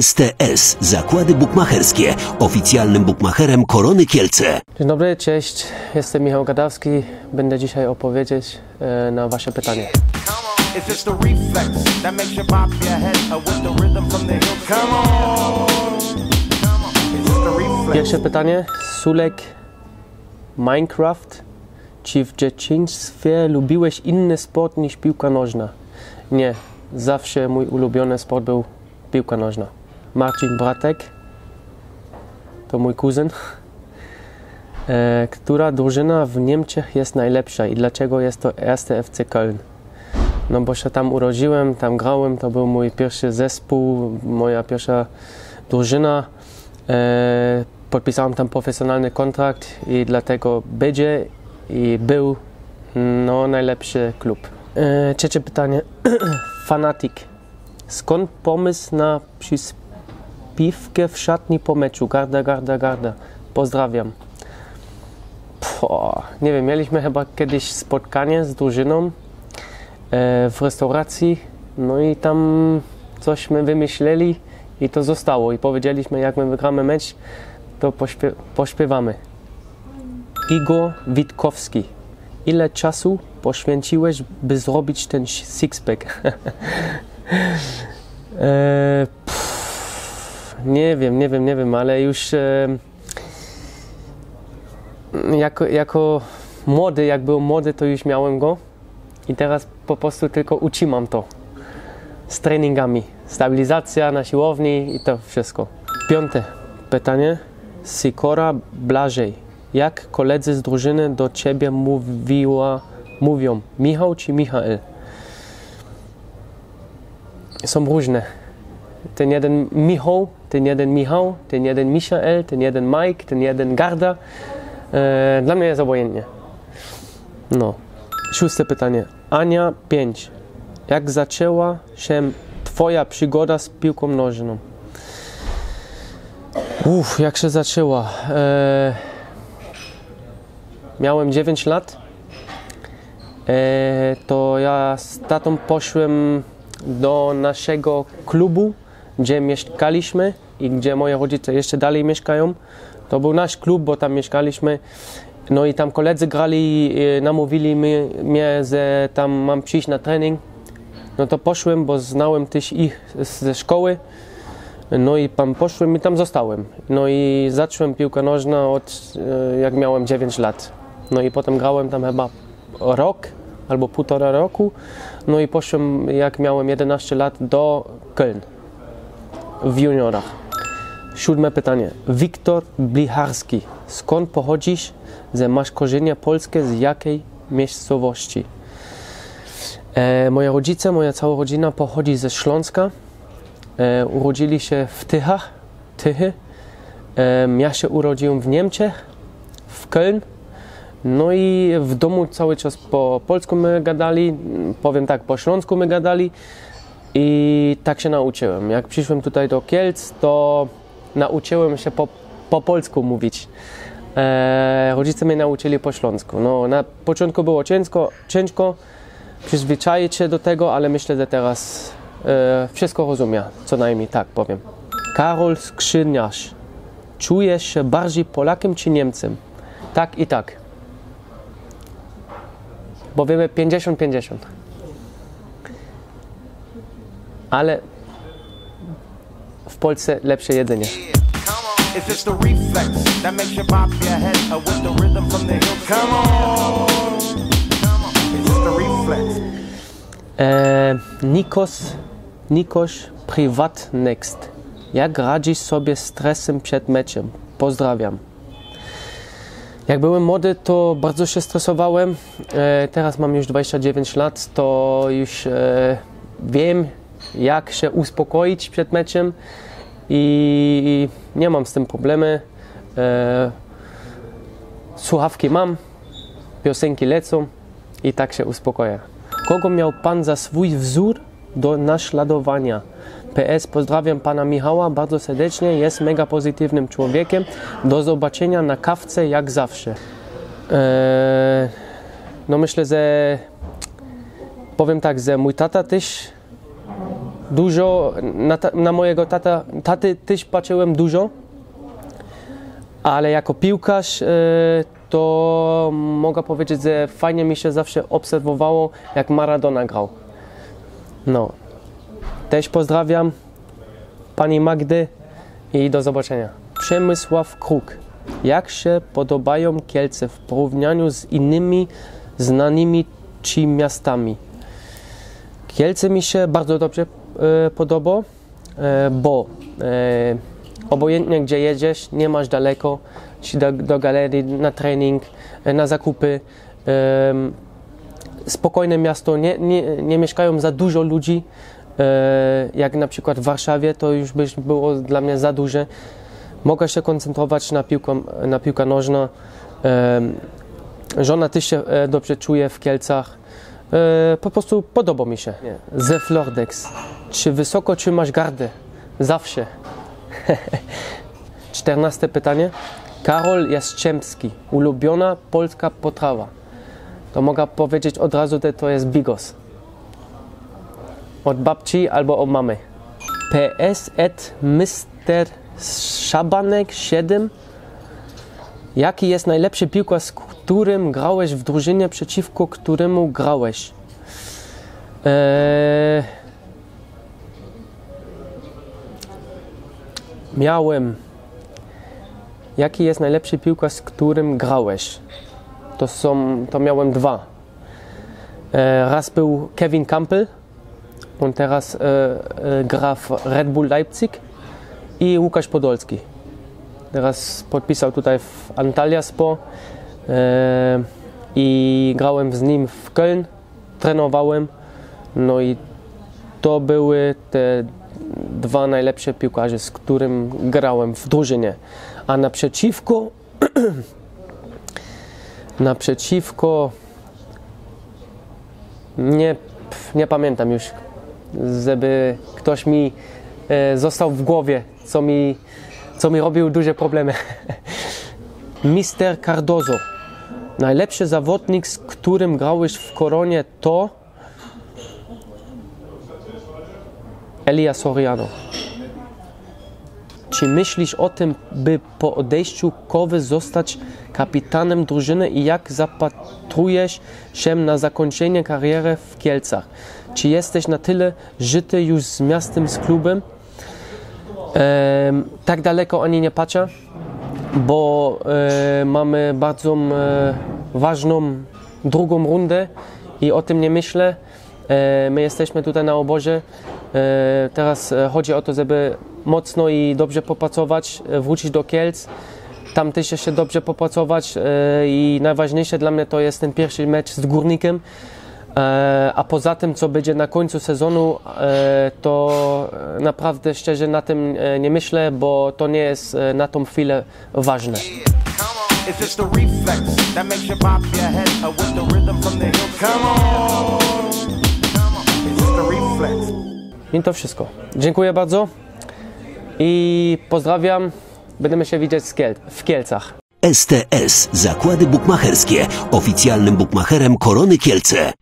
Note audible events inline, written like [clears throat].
STS Zakłady Bukmacherskie, oficjalnym bukmacherem Korony Kielce. Dzień dobry, cześć. Jestem Michał Gadawski. Będę dzisiaj opowiedzieć e, na Wasze pytanie. Pierwsze pytanie. Sulek Minecraft. Czy w dzieciństwie lubiłeś inny sport niż piłka nożna? Nie. Zawsze mój ulubiony sport był piłka nożna. Marcin Bratek. To mój kuzyn. [laughs] E, która drużyna w Niemczech jest najlepsza i dlaczego jest to RST FC Köln? No bo się tam urodziłem, tam grałem, to był mój pierwszy zespół, moja pierwsza drużyna. E, podpisałem tam profesjonalny kontrakt i dlatego będzie i był no, najlepszy klub. E, trzecie pytanie. [clears throat] Fanatik. Skąd pomysł na przyspiewkę w szatni po meczu? Garda, garda, garda. Pozdrawiam. Po, nie wiem, mieliśmy chyba kiedyś spotkanie z drużyną e, w restauracji, no i tam cośmy wymyśleli i to zostało. I powiedzieliśmy, jak my wygramy mecz, to pośpie pośpiewamy. Igor Witkowski. Ile czasu poświęciłeś, by zrobić ten sixpack? [laughs] e, nie wiem, nie wiem, nie wiem, ale już jako, jako młody, jak był młody, to już miałem go. I teraz po prostu tylko utrzymam to z treningami. Stabilizacja na siłowni i to wszystko. Piąte pytanie. Sikora Blażej. Jak koledzy z drużyny do ciebie mówiła, mówią? Michał czy Michael? Są różne. Ten jeden Michał, ten jeden Michał, ten jeden Michael, ten jeden Mike, ten jeden Garda. E, dla mnie jest obojętnie. No. Szóste pytanie. Ania 5. Jak zaczęła się Twoja przygoda z piłką nożną? Uff, jak się zaczęła? E, miałem 9 lat. E, to ja z tatą poszłem do naszego klubu, gdzie mieszkaliśmy i gdzie moje rodzice jeszcze dalej mieszkają. To był nasz klub, bo tam mieszkaliśmy. No i tam koledzy grali, i namówili mnie, mnie, że tam mam przyjść na trening. No to poszłem, bo znałem też ich ze szkoły. No i tam poszłem i tam zostałem. No i zacząłem piłkę nożną od e, jak miałem 9 lat. No i potem grałem tam chyba rok albo półtora roku. No i poszłem jak miałem 11 lat do Köln w juniorach. Siódme pytanie. Wiktor Blicharski. Skąd pochodzisz, że masz korzenie polskie z jakiej miejscowości? E, moje rodzice, moja cała rodzina pochodzi ze Śląska. E, urodzili się w Tychach, Tychy. E, ja się urodziłem w Niemczech, w Köln. No i w domu cały czas po polsku my gadali, powiem tak, po śląsku my gadali i tak się nauczyłem. Jak przyszłem tutaj do Kielc, to nauczyłem się po, po polsku mówić. E, rodzice mnie nauczyli po śląsku. No, na początku było ciężko, ciężko przyzwyczaić się do tego, ale myślę, że teraz e, wszystko rozumiem, co najmniej tak powiem. Karol Skrzyniarz. Czujesz się bardziej Polakiem czy Niemcem? Tak i tak. Bo wiemy 50-50. Ale w Polsce lepsze jedzenie. It's just a reflex that makes you bop your head with the rhythm from the hill. Come on. It's just a reflex. E, Nikos, Nikos Privat Next. Jak radzisz sobie z stresem przed meczem? Pozdrawiam. Jak byłem młody, to bardzo się stresowałem. E, teraz mam już 29 lat, to już e, wiem, jak się uspokoić przed meczem i nie mam z tym problemy. E, słuchawki mam, piosenki lecą i tak się uspokoję. Kogo miał Pan za swój wzór do naśladowania? PS, pozdrawiam Pana Michała bardzo serdecznie, jest mega pozytywnym człowiekiem. Do zobaczenia na kawce jak zawsze. E, no myślę, że powiem tak, że mój tata też Dużo, na, ta, na mojego tata, taty też patrzyłem dużo, ale jako piłkarz e, to mogę powiedzieć, że fajnie mi się zawsze obserwowało, jak Maradona grał. No. Też pozdrawiam pani Magdy i do zobaczenia. Przemysław Kruk. Jak się podobają Kielce w porównaniu z innymi znanymi ci miastami? Kielce mi się bardzo dobrze podoba, e, bo e, obojętnie gdzie jedziesz, nie masz daleko, czy do, do galerii, na trening, e, na zakupy. spokojne miasto, nie, nie, nie mieszkają za dużo ludzi, e, jak na przykład w Warszawie, to już by było dla mnie za duże. Mogę się koncentrować na piłkę, na piłkę nożną. Żona też się e, dobrze czuje w Kielcach. E, po prostu podoba mi się. Ze Flordex. Czy wysoko trzymasz gardę? Zawsze. [laughs] Czternaste pytanie. Karol Jastrzębski. Ulubiona polska potrawa. To mogę powiedzieć od razu, że to jest bigos. Od babci albo od mamy. PS et Mr. Szabanek 7. Jaki jest najlepszy piłkarz, z którym grałeś w drużynie, przeciwko któremu grałeś? Eee... Miałem. Jaki jest najlepszy piłkarz, z którym grałeś? To są, to miałem dwa. E, raz był Kevin Campbell, on teraz e, e, gra w Red Bull Leipzig i Łukasz Podolski. Teraz podpisał tutaj w Antalyaspor e, i grałem z nim w Köln, trenowałem. No i to były te dwa najlepsze piłkarze, z którym grałem w drużynie. A naprzeciwko [clears throat] naprzeciwko nie, nie pamiętam już, żeby ktoś mi e, został w głowie, co mi, co mi robił duże problemy. [laughs] Mister Cardozo. Najlepszy zawodnik, z którym grałeś w koronie to Elia Soriano. Czy myślisz o tym, by po odejściu Kowy zostać kapitanem drużyny i jak zapatrujesz się na zakończenie kariery w Kielcach? Czy jesteś na tyle żyty już z miastem, z klubem? Em, tak daleko ani nie patrzę, bo e, mamy bardzo e, ważną drugą rundę i o tym nie myślę. E, my jesteśmy tutaj na obozie. E, teraz e, chodzi o to, żeby mocno i dobrze popracować, e, wrócić do Kielc. Tam też się dobrze popracować i najważniejsze dla mnie to jest ten pierwszy mecz z Górnikiem. A poza tym, co będzie na końcu sezonu, to naprawdę szczerze na tym nie myślę, bo to nie jest na tą chwilę ważne. Uh. Come on. I to wszystko. Dziękuję bardzo i pozdrawiam. Będziemy się widzieć w Kielcach. STS Zakłady Bukmacherskie. Oficjalnym bukmacherem Korony Kielce.